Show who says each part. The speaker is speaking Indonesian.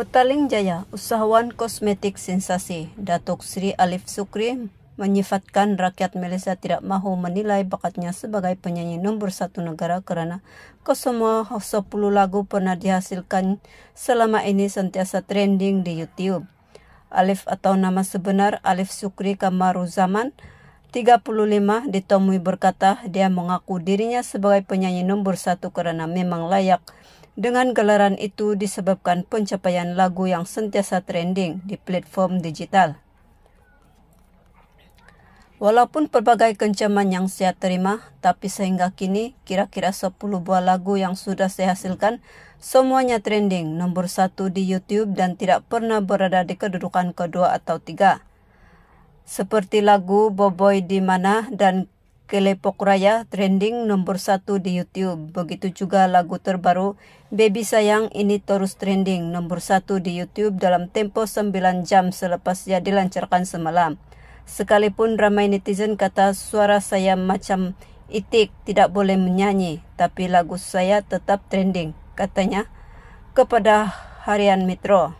Speaker 1: Petaling Jaya, usahawan kosmetik sensasi, Datuk Sri Alif Sukri menyifatkan rakyat Malaysia tidak mahu menilai bakatnya sebagai penyanyi nomor satu negara kerana kesemua 10 lagu pernah dihasilkan selama ini sentiasa trending di YouTube. Alif atau nama sebenar Alif Sukri Kamaruzaman 35 ditemui berkata dia mengaku dirinya sebagai penyanyi nomor satu kerana memang layak dengan gelaran itu disebabkan pencapaian lagu yang sentiasa trending di platform digital. Walaupun pelbagai kencaman yang saya terima, tapi sehingga kini kira-kira 10 buah lagu yang sudah saya hasilkan semuanya trending nombor satu di YouTube dan tidak pernah berada di kedudukan kedua atau tiga. Seperti lagu Boboy di mana dan Kelepok Raya trending nomor satu di YouTube. Begitu juga lagu terbaru Baby Sayang ini terus trending nomor satu di YouTube dalam tempo 9 jam selepas ia dilancarkan semalam. Sekalipun ramai netizen kata suara saya macam itik tidak boleh menyanyi, tapi lagu saya tetap trending, katanya kepada Harian Metro.